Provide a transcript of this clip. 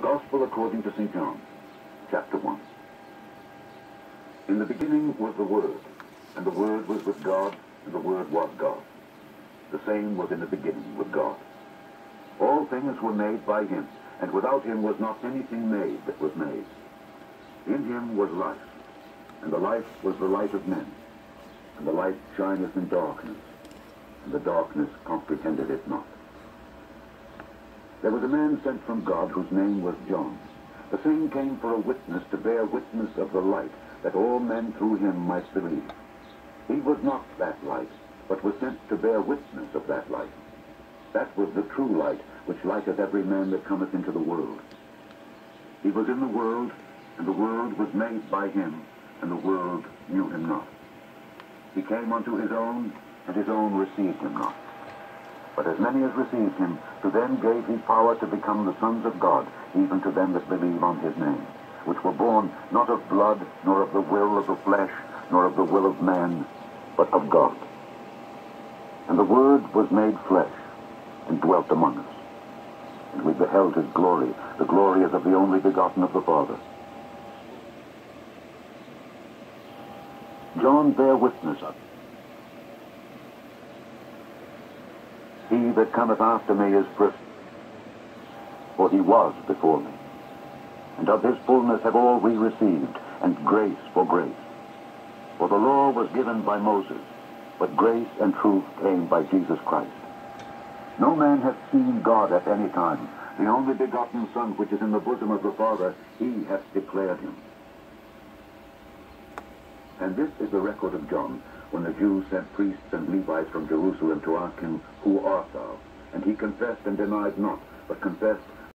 Gospel according to St. John, chapter 1. In the beginning was the Word, and the Word was with God, and the Word was God. The same was in the beginning with God. All things were made by him, and without him was not anything made that was made. In him was life, and the life was the light of men. And the light shineth in darkness, and the darkness comprehended it not. There was a man sent from God whose name was John. The same came for a witness to bear witness of the light, that all men through him might believe. He was not that light, but was sent to bear witness of that light. That was the true light, which lighteth every man that cometh into the world. He was in the world, and the world was made by him, and the world knew him not. He came unto his own, and his own received him not. But as many as received him, to them gave he power to become the sons of God, even to them that believe on his name, which were born not of blood, nor of the will of the flesh, nor of the will of man, but of God. And the Word was made flesh, and dwelt among us. And we beheld his glory, the glory as of the only begotten of the Father. John bare witness of He that cometh after me is first, for he was before me. And of his fullness have all we received, and grace for grace. For the law was given by Moses, but grace and truth came by Jesus Christ. No man hath seen God at any time. The only begotten Son, which is in the bosom of the Father, he hath declared him. And this is the record of John, when the Jews sent priests and Levites from Jerusalem to ask him, Who art thou? And he confessed and denied not, but confessed,